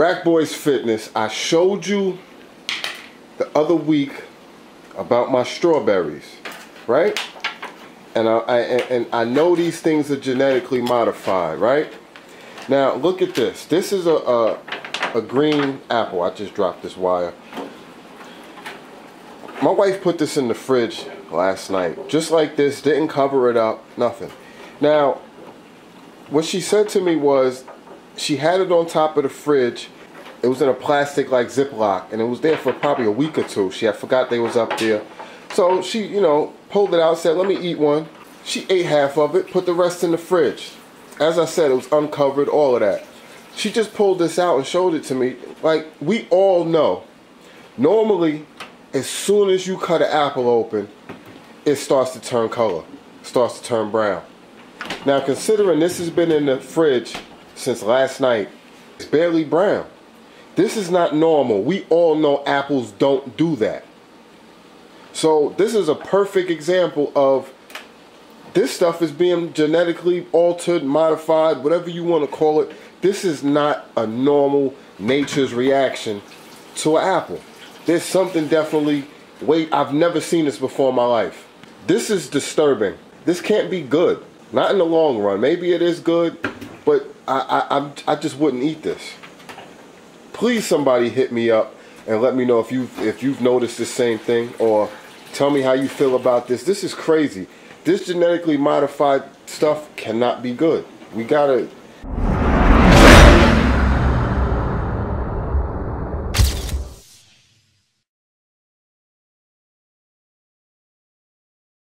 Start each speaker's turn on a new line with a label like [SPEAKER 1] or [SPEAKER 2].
[SPEAKER 1] Rack Boys Fitness, I showed you the other week about my strawberries, right? And I, I and I know these things are genetically modified, right? Now look at this. This is a, a a green apple. I just dropped this wire. My wife put this in the fridge last night. Just like this, didn't cover it up, nothing. Now, what she said to me was she had it on top of the fridge. It was in a plastic like Ziploc and it was there for probably a week or two. She had forgot they was up there. So she, you know, pulled it out, said, let me eat one. She ate half of it, put the rest in the fridge. As I said, it was uncovered, all of that. She just pulled this out and showed it to me. Like, we all know. Normally, as soon as you cut an apple open, it starts to turn color. starts to turn brown. Now, considering this has been in the fridge since last night, it's barely brown. This is not normal. We all know apples don't do that. So this is a perfect example of this stuff is being genetically altered, modified, whatever you want to call it. This is not a normal nature's reaction to an apple. There's something definitely, wait, I've never seen this before in my life. This is disturbing. This can't be good. Not in the long run. Maybe it is good, but I, I, I, just wouldn't eat this. Please somebody hit me up and let me know if you've, if you've noticed the same thing or tell me how you feel about this. This is crazy. This genetically modified stuff cannot be good. We gotta